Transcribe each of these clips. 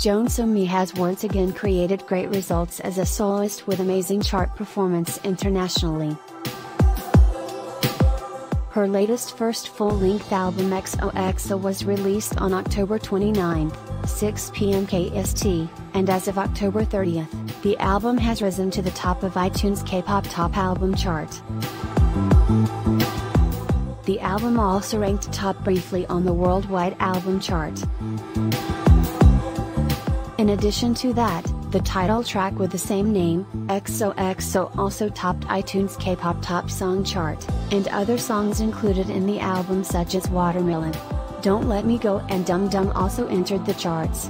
Jeon Somi has once again created great results as a soloist with amazing chart performance internationally. Her latest first full-length album XOXO was released on October 29, 6 p.m. KST, and as of October 30th, the album has risen to the top of iTunes K-pop Top Album chart. The album also ranked top briefly on the worldwide album chart. In addition to that, the title track with the same name, XOXO also topped iTunes K-pop Top Song chart, and other songs included in the album such as Watermelon. Don't Let Me Go and Dumb Dumb also entered the charts.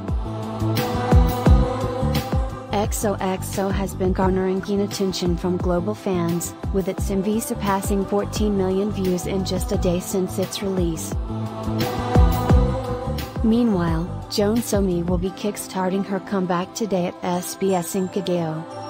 XOXO has been garnering keen attention from global fans, with its MV surpassing 14 million views in just a day since its release. Meanwhile, Jeon Somi will be kickstarting her comeback today at SBS Inkigayo.